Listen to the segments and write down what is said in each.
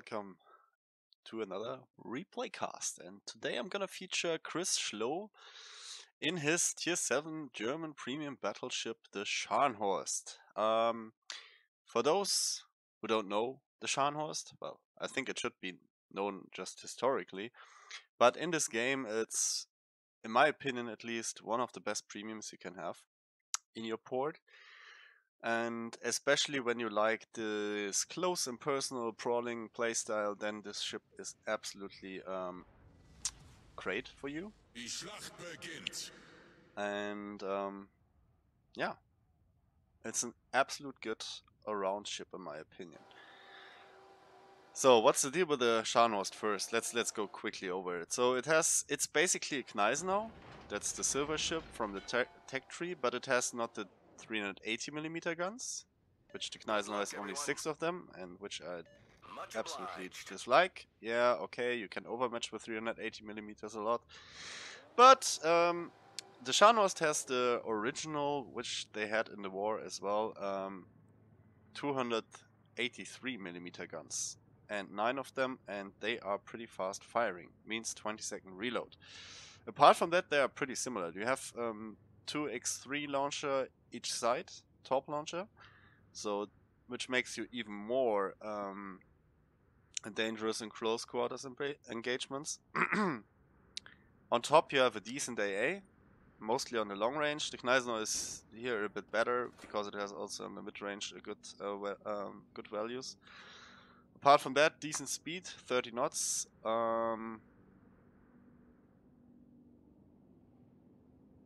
welcome to another replay cast. And today I'm gonna feature Chris Schloh in his tier 7 German premium battleship, the Scharnhorst. Um, for those who don't know the Scharnhorst, well, I think it should be known just historically, but in this game it's, in my opinion at least, one of the best premiums you can have in your port and especially when you like this close and personal brawling playstyle, then this ship is absolutely um, great for you. And um, yeah, it's an absolute good around ship in my opinion. So what's the deal with the Scharnhorst first? Let's let's go quickly over it. So it has it's basically a Gneisenau. That's the silver ship from the tech, tech tree, but it has not the 380 millimeter guns, which the Gneisenau has only six of them, and which I Much absolutely obliged. dislike. Yeah, okay, you can overmatch with 380 millimeters a lot, but um, the Scharnhorst has the original, which they had in the war as well, um, 283 millimeter guns, and nine of them, and they are pretty fast firing. Means 20 second reload. Apart from that, they are pretty similar. You have um, two X3 launcher each side, top launcher, so which makes you even more um, dangerous in close quarters engagements. on top, you have a decent AA, mostly on the long range. The Gneisenau is here a bit better because it has also in the mid range a good uh, um, good values. Apart from that, decent speed, 30 knots. Um,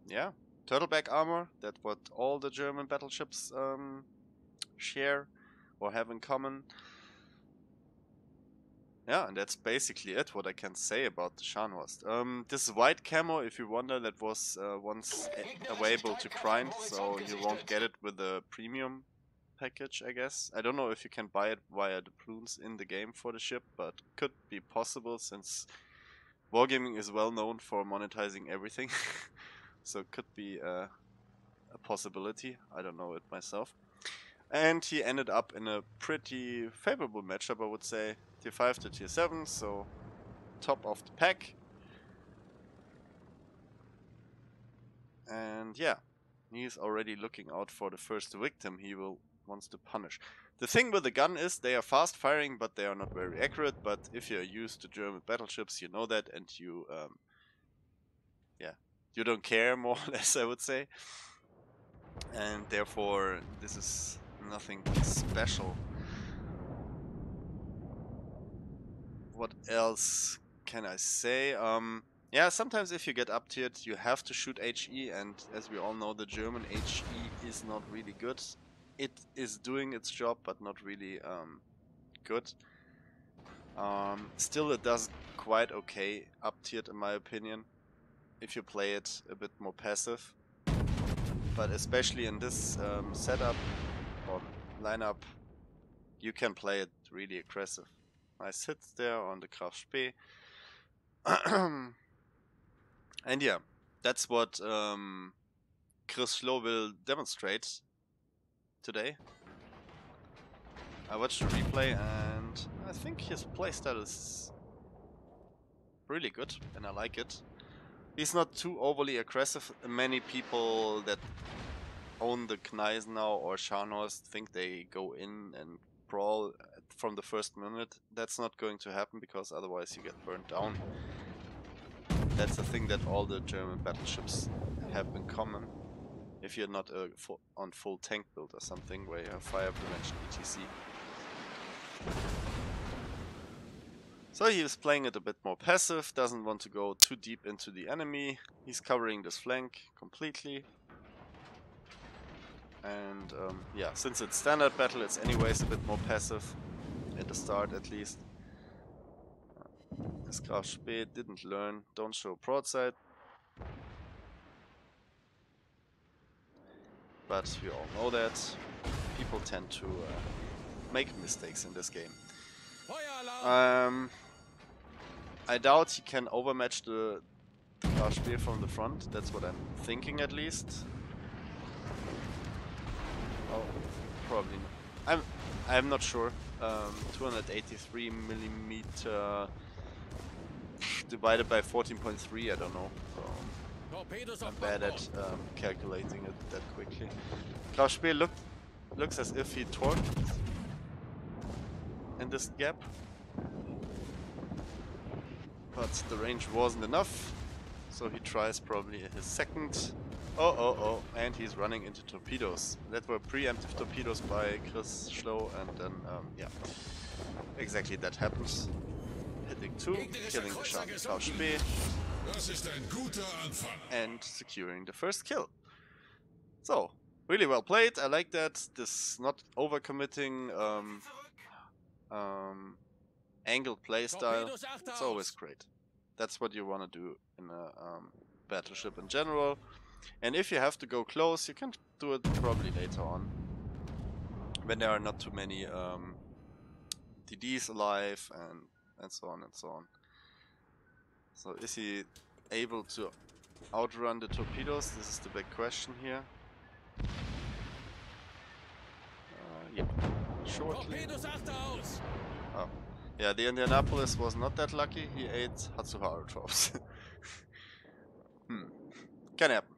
yeah, turtleback armor, that what all the German battleships um, share or have in common. Yeah, and that's basically it, what I can say about the Scharnhorst. Um, this white camo, if you wonder, that was uh, once available to grind, so you won't get it with the premium package, I guess. I don't know if you can buy it via the plumes in the game for the ship, but could be possible since Wargaming is well known for monetizing everything. So it could be a possibility. I don't know it myself. And he ended up in a pretty favorable matchup, I would say. Tier 5 to Tier 7, so top of the pack. And yeah, he's already looking out for the first victim he will wants to punish. The thing with the gun is they are fast firing, but they are not very accurate. But if you're used to German battleships, you know that, and you um, you don't care more or less I would say. And therefore this is nothing special. What else can I say? Um yeah sometimes if you get up tiered you have to shoot HE and as we all know the German HE is not really good. It is doing its job but not really um, good. Um, still it does quite okay up tiered in my opinion if you play it a bit more passive. But especially in this um, setup or lineup, you can play it really aggressive. Nice hits there on the Graf and yeah, that's what um, Chris Schloh will demonstrate today. I watched the replay and I think his playstyle is really good and I like it. He's not too overly aggressive. Many people that own the Gneisenau or Scharnhorst think they go in and brawl from the first minute. That's not going to happen because otherwise you get burned down. That's the thing that all the German battleships have in common. If you're not uh, on full tank build or something where you have fire prevention etc. So he is playing it a bit more passive, doesn't want to go too deep into the enemy. He's covering this flank completely. And um, yeah, since it's standard battle, it's anyways a bit more passive, at the start at least. This Graf Spee didn't learn, don't show broadside. But we all know that people tend to uh, make mistakes in this game. Um, I doubt he can overmatch the, Graf Spee from the front. That's what I'm thinking at least. Oh, probably. Not. I'm I'm not sure. um, 283 millimeter divided by 14.3, I don't know. Um, I'm bad at um, calculating it that quickly. Spee look, looks as if he torqued in this gap. But the range wasn't enough, so he tries probably his second. Oh, oh, oh, and he's running into torpedoes. That were preemptive torpedoes by Chris Schlow, and then, um, yeah, exactly that happens. Hitting two, killing the Shark Graf Spee, and securing the first kill. So, really well played, I like that. This not overcommitting um, um, angled playstyle. It's always great. That's what you want to do in a um, battleship in general. And if you have to go close, you can do it probably later on. When there are not too many um, DDs alive and, and so on and so on. So is he able to outrun the torpedoes? This is the big question here. Uh, yeah, shortly. Oh. Yeah, the Indianapolis was not that lucky. He ate Hatsuharu tropes. hmm. Can happen.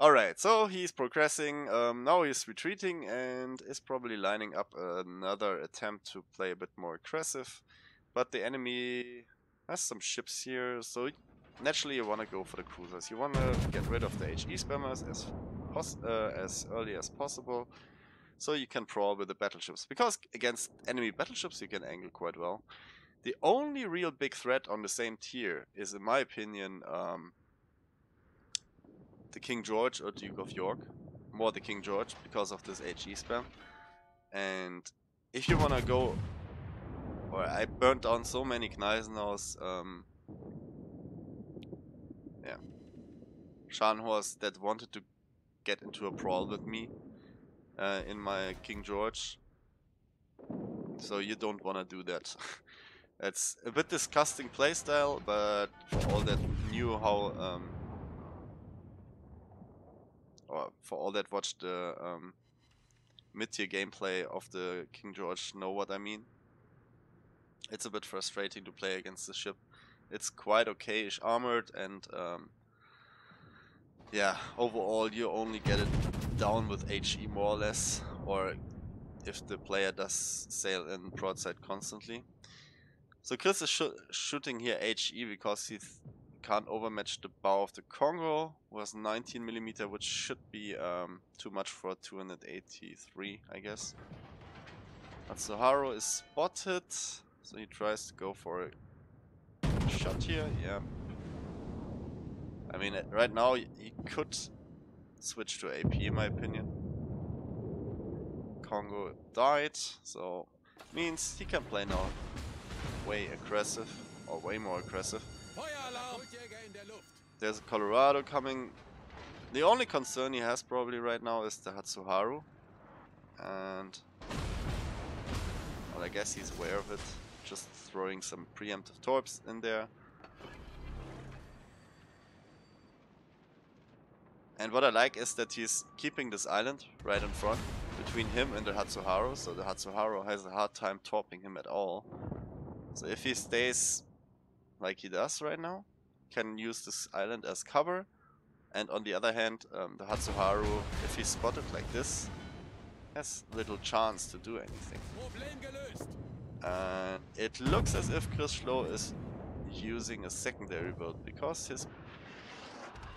Alright, so he's progressing. Um, now he's retreating and is probably lining up another attempt to play a bit more aggressive. But the enemy has some ships here, so naturally you want to go for the cruisers. You want to get rid of the HE spammers as, uh, as early as possible so you can prowl with the battleships. Because against enemy battleships you can angle quite well. The only real big threat on the same tier is, in my opinion, um, the King George or Duke of York. More the King George because of this HE spam. And if you wanna go... Or I burned down so many Gneisenaus, um, yeah, Scharnhorst that wanted to get into a brawl with me uh, in my King George. So you don't want to do that. it's a bit disgusting playstyle, but for all that knew how, um, or for all that watched the um, mid-tier gameplay of the King George know what I mean. It's a bit frustrating to play against the ship. It's quite okayish armored and um, yeah, overall you only get it down with HE more or less, or if the player does sail in broadside constantly. So Chris is sh shooting here HE because he can't overmatch the bow of the Kongo, was 19mm, which should be um, too much for 283, I guess. Hatsuharu is spotted, so he tries to go for a shot here, yeah. I mean, right now he could switch to AP in my opinion. Kongo died, so means he can play now way aggressive, or way more aggressive. There's a Colorado coming. The only concern he has probably right now is the Hatsuharu. And... Well, I guess he's aware of it. Just throwing some preemptive torps in there. And what I like is that he's keeping this island right in front between him and the Hatsuharu, so the Hatsuharu has a hard time topping him at all. So if he stays like he does right now, can use this island as cover. And on the other hand, um, the Hatsuharu, if he's spotted like this, has little chance to do anything. And it looks as if Chris Schlow is using a secondary build because his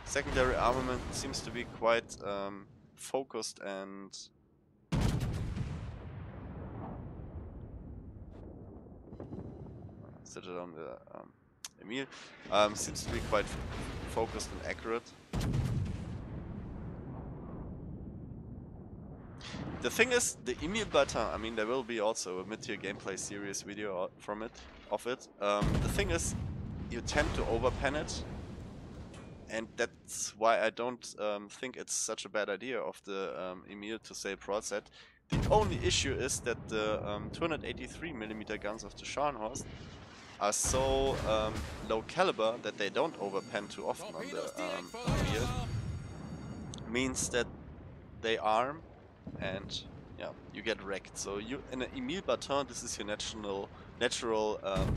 secondary armament seems to be quite um, focused and set it on the um, Emile um, seems to be quite focused and accurate. The thing is, the Emile Bertin, I mean there will be also a mid-tier gameplay series video from it, of it. Um, the thing is, you tend to overpen it and that's why I don't um, think it's such a bad idea of the um, Emile to say broadside. The only issue is that the um, 283mm guns of the Scharnhorst are so um, low caliber that they don't overpen too often on the um, Emile. Means that they arm and yeah, you get wrecked. So you in an Emile Bertin, this is your natural natural um,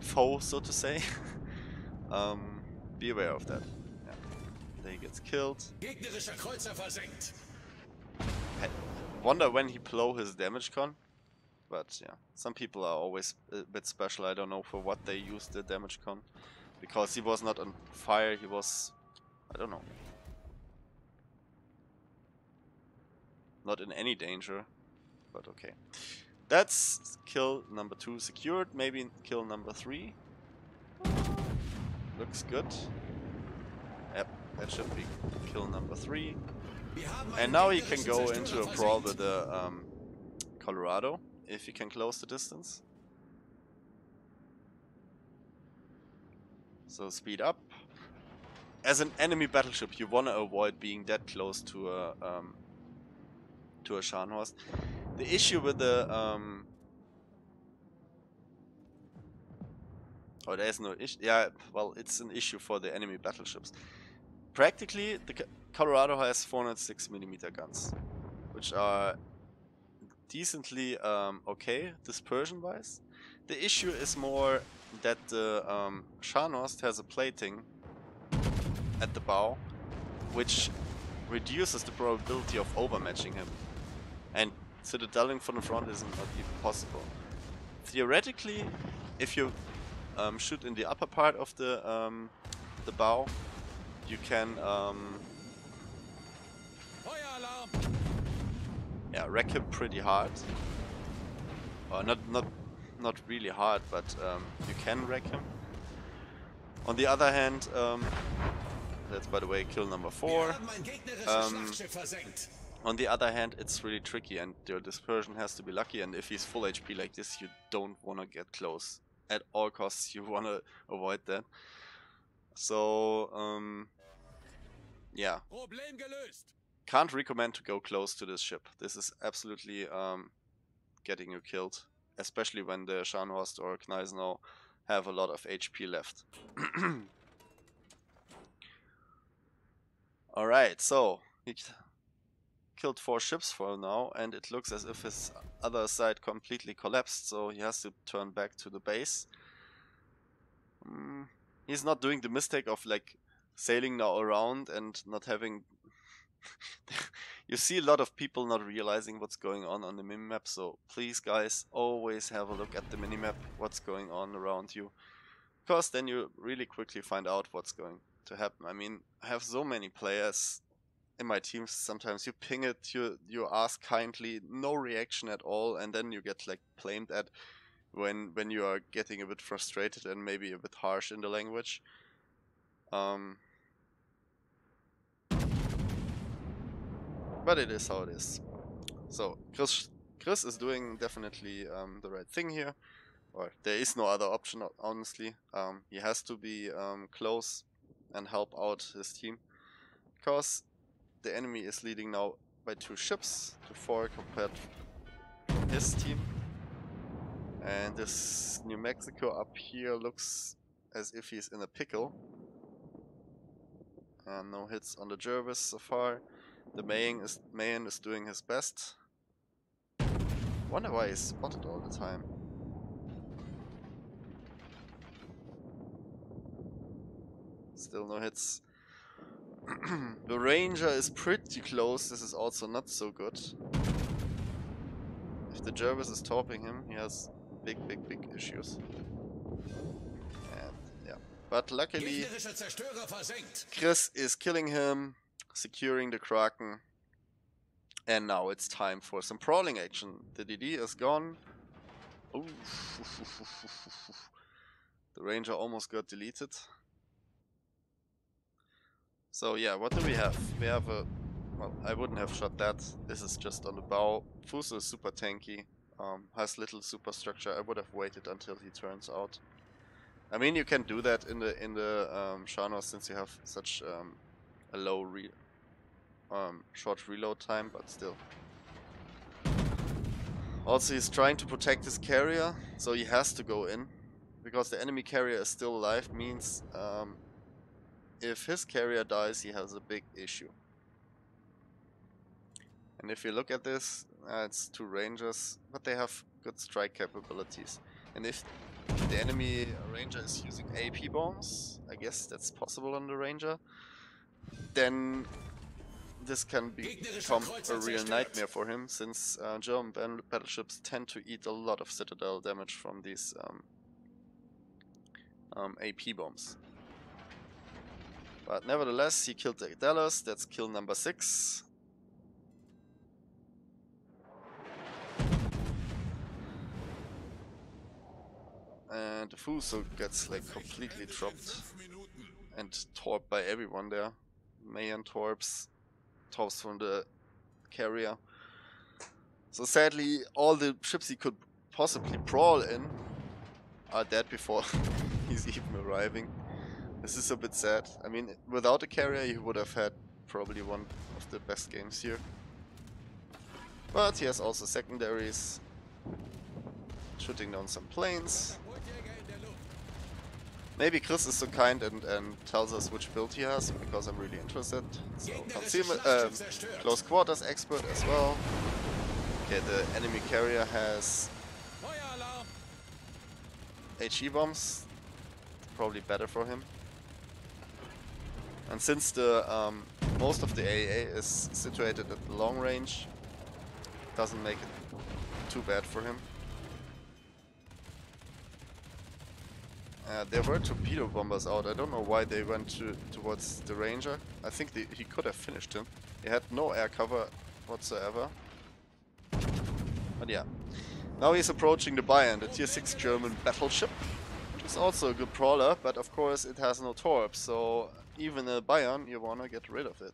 foe, so to say. be aware of that. Yeah. There he gets killed. Gegnerischer Kreuzer versenkt. I wonder when he blow his damage con. But yeah, some people are always a bit special. I don't know for what they use the damage con. Because he was not on fire, he was... I don't know. Not in any danger. But okay. That's kill number two secured. Maybe kill number three. Looks good. Yep, that should be kill number three. And now he can go into a brawl with the um, Colorado, if he can close the distance. So speed up. As an enemy battleship, you wanna avoid being that close to a um, to a Scharnhorst. The issue with the um, oh, there's no issue. Yeah, well, it's an issue for the enemy battleships. Practically, the Co- Colorado has 406 millimeter guns, which are decently um, okay dispersion wise. The issue is more that the um, has a plating at the bow, which reduces the probability of overmatching him. And so the citadeling from the front is not even possible. Theoretically, if you um, shoot in the upper part of the um, the bow, you can um, yeah, wreck him pretty hard. Or not not not really hard, but um, you can wreck him. On the other hand, um, that's by the way kill number four. Wir haben ein gegnerisches Ähm. On the other hand, it's really tricky and your dispersion has to be lucky and if he's full HP like this, you don't wanna get close. At all costs, you wanna avoid that. So, um, yeah, Problem gelöst. can't recommend to go close to this ship. This is absolutely um, getting you killed, especially when the Scharnhorst or Gneisenau have a lot of HP left. Alright, so killed four ships for now, and it looks as if his other side completely collapsed, so he has to turn back to the base. Mm, he's not doing the mistake of like sailing now around and not having you see a lot of people not realizing what's going on on the minimap, so please guys, always have a look at the minimap, what's going on around you. Because then you really quickly find out what's going to happen. I mean, I have so many players in my teams, sometimes you ping it, you you ask kindly, no reaction at all, and then you get like blamed at when when you are getting a bit frustrated and maybe a bit harsh in the language. Um, but it is how it is. So Chris, Chris is doing definitely um, the right thing here, or there is no other option. Honestly, um, he has to be um, close and help out his team, because the enemy is leading now by two ships to four compared from his team. And this New Mexico up here looks as if he's in a pickle. And no hits on the Jervis so far. The is Mahan is doing his best. Wonder why he's spotted all the time. Still no hits. the Ranger is pretty close. This is also not so good. If the Jervis is topping him, he has big, big, big issues. And yeah, but luckily. Gegnerischer Zerstörer versenkt. Chris is killing him, securing the Kraken. And now it's time for some prowling action. The DD is gone. Ooh. the Ranger almost got deleted. So yeah, what do we have? We have a... Well, I wouldn't have shot that. This is just on the bow. Fuso is super tanky. Um, has little superstructure. I would have waited until he turns out. I mean, you can do that in the in the um, since you have such um, a low re um, short reload time, but still. Also, he's trying to protect his carrier, so he has to go in because the enemy carrier is still alive. Means um, if his carrier dies, he has a big issue. And if you look at this, uh, it's two rangers, but they have good strike capabilities. And if the enemy ranger is using AP bombs, I guess that's possible on the ranger, then this can become a real nightmare for him, since uh, German battleships tend to eat a lot of citadel damage from these um, um, AP bombs. But nevertheless, he killed the Dallas, that's kill number 6. And the Fuso gets like completely dropped and torped by everyone there. Mahan torps, torps from the carrier. So sadly, all the ships he could possibly brawl in are dead before he's even arriving. This is a bit sad. I mean, without a carrier, he would have had probably one of the best games here. But he has also secondaries, shooting down some planes. Maybe Chris is so kind and, and tells us which build he has, because I'm really interested. So, um, close quarters expert as well. Okay, the enemy carrier has. HE bombs, probably better for him. And since the um, most of the AA is situated at long range, doesn't make it too bad for him. Uh, there were torpedo bombers out. I don't know why they went to, towards the Ranger. I think the, he could have finished him. He had no air cover whatsoever. But yeah. Now he's approaching the Bayern, the tier 6 German battleship. Is also a good brawler, but of course it has no torps, so even a Bayern, you wanna get rid of it.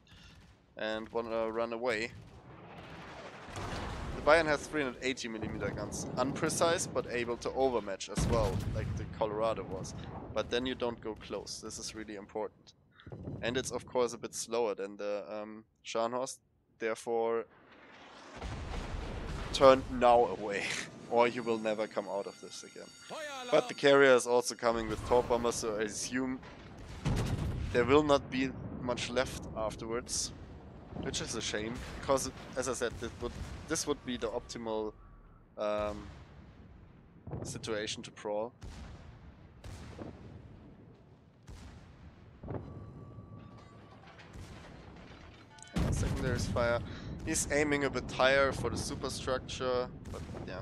And wanna run away. The Bayern has 380mm guns. Unprecise, but able to overmatch as well, like the Colorado was. But then you don't go close, this is really important. And it's of course a bit slower than the um, Scharnhorst, therefore turn now away, or you will never come out of this again. But the carrier is also coming with torp bombers, so I assume there will not be much left afterwards, which is a shame because, as I said, this would this would be the optimal um, situation to brawl. And secondaries fire. He's aiming a bit higher for the superstructure, but yeah,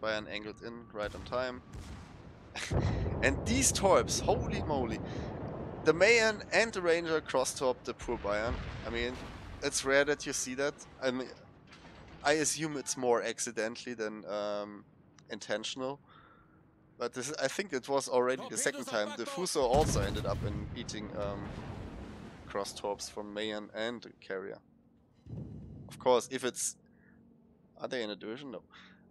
Bayern angled in right on time. and these torps, holy moly. The Mahan and the Ranger cross-torp the poor Bayern. I mean, it's rare that you see that. I mean, I assume it's more accidentally than um, intentional. But this, I think it was already the second time. The Fuso also ended up in eating um, cross torps from Mahan and the carrier. Of course, if it's are they in a division? No.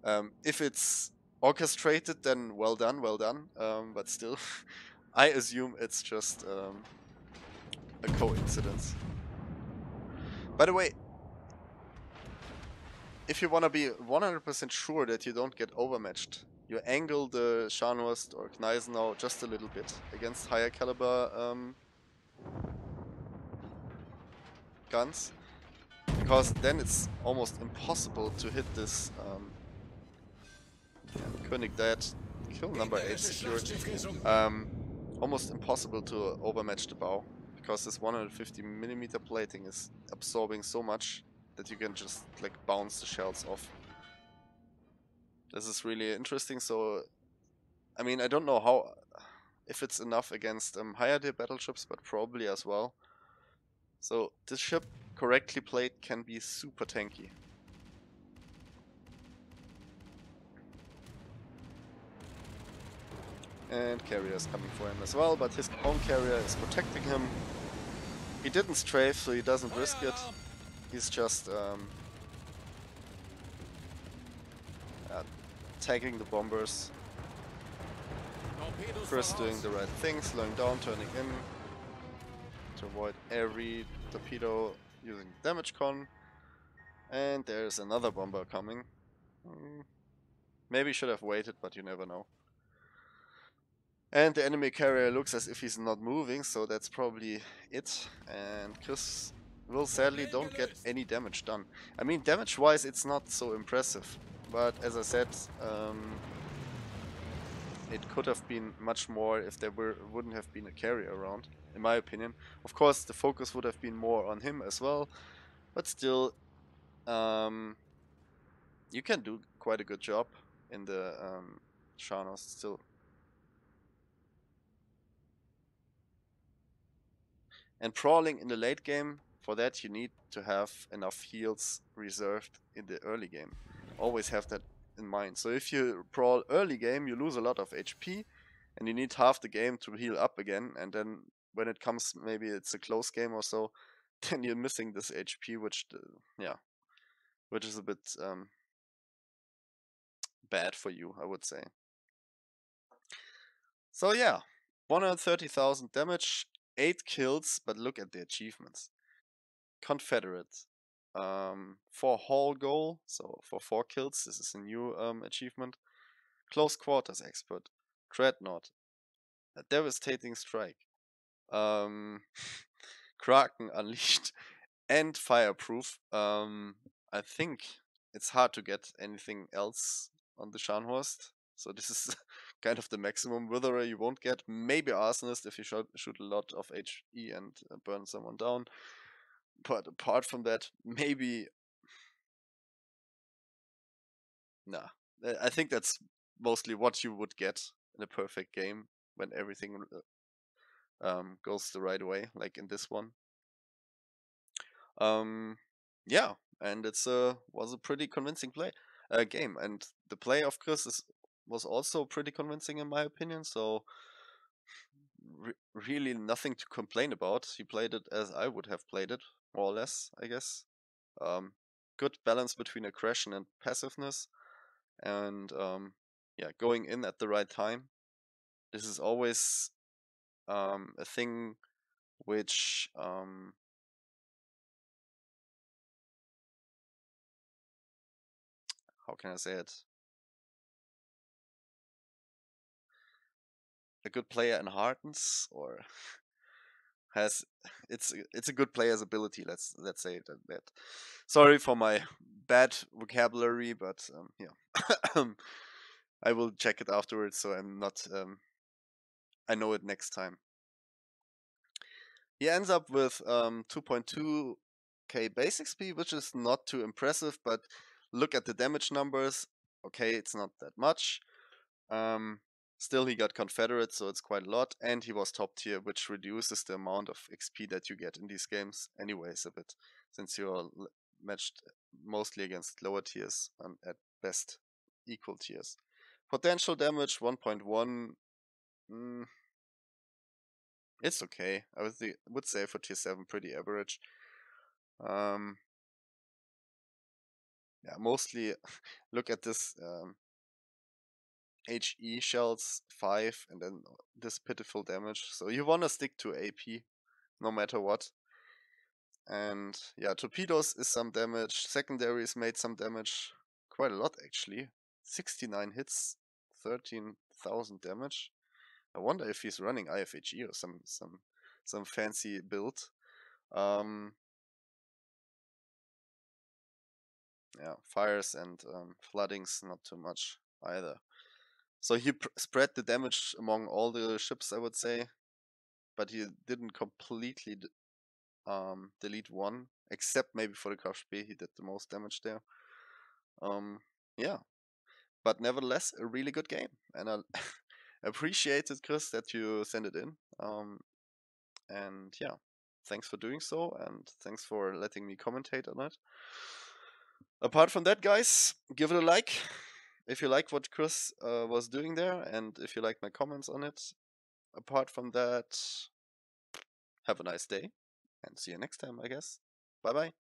Um, if it's orchestrated, then well done, well done. Um, but still, I assume it's just um, a coincidence. By the way, if you want to be 100% sure that you don't get overmatched, you angle the Scharnhorst or Gneisenau just a little bit against higher caliber um, guns, because then it's almost impossible to hit this um, König dead, kill number 8 secured. Um, almost impossible to overmatch the bow because this 150 millimeter plating is absorbing so much that you can just like bounce the shells off. This is really interesting. So, I mean, I don't know how if it's enough against um, higher tier battleships, but probably as well. So this ship correctly played can be super tanky. And carrier is coming for him as well, but his own carrier is protecting him. He didn't strafe, so he doesn't risk it. He's just um, uh, tagging the bombers. Chris doing the right thing, slowing down, turning in to avoid every torpedo using damage con. And there's another bomber coming. Hmm, Maybe should have waited, but you never know. And the enemy carrier looks as if he's not moving, so that's probably it. And Chris will sadly don't get any damage done. I mean, damage-wise, it's not so impressive. But as I said, um, it could have been much more if there were wouldn't have been a carrier around, in my opinion. Of course, the focus would have been more on him as well, but still, um, you can do quite a good job in the um, still. And brawling in the late game, for that you need to have enough heals reserved in the early game. Always have that in mind. So if you brawl early game, you lose a lot of HP, and you need half the game to heal up again. And then when it comes, maybe it's a close game or so, then you're missing this HP, which uh, yeah, which is a bit um, bad for you, I would say. So yeah, 130,000 damage, 8 kills, but look at the achievements. Confederate, um, for Hall goal, so for 4 kills, this is a new um, achievement. Close quarters expert, Dreadnought, a devastating strike, um, Kraken unleashed, and fireproof. Um, I think it's hard to get anything else on the Scharnhorst. So this is kind of the maximum witherer you won't get. Maybe Arsonist if you shoot, shoot a lot of HE and uh, burn someone down. But apart from that, maybe... Nah. I think that's mostly what you would get in a perfect game when everything uh, um, goes the right way, like in this one. Um, yeah, and it's a was a pretty convincing play uh, game, and the play of Chris is, was also pretty convincing in my opinion. So re really nothing to complain about. He played it as I would have played it, more or less, I guess. Um, good balance between aggression and passiveness, and um, yeah, going in at the right time. This is always um, a thing which um, how can I say it? A good player enhardens or has it's it's a good player's ability. Let's let's say it that. Sorry for my bad vocabulary, but um, yeah, I will check it afterwards, so I'm not. Um, I know it next time. He ends up with um, 2.2k base XP, which is not too impressive, but look at the damage numbers. Okay, it's not that much. Um, still, he got Confederate, so it's quite a lot, and he was top tier, which reduces the amount of XP that you get in these games, anyways, a bit, since you're matched mostly against lower tiers and at best equal tiers. Potential damage 1.1. Mm, it's okay. I would, would say for tier 7 pretty average. Um, yeah, mostly look at this um, HE shells 5 and then this pitiful damage. So you want to stick to AP no matter what. And yeah, torpedoes is some damage, secondaries made some damage, quite a lot actually. 69 hits, 13,000 damage. I wonder if he's running IFHE or some some some fancy build. Um, yeah, fires and um, floodings not too much either. So he spread the damage among all the ships, I would say, but he didn't completely um, delete one, except maybe for the Graf Spee, he did the most damage there. Um, yeah, but nevertheless, a really good game, and I appreciated Chris that you sent it in. Um, and yeah, thanks for doing so, and thanks for letting me commentate on it apart from that, guys, give it a like if you like what Chris uh, was doing there and if you like my comments on it. Apart from that, have a nice day and see you next time, I guess. Bye bye.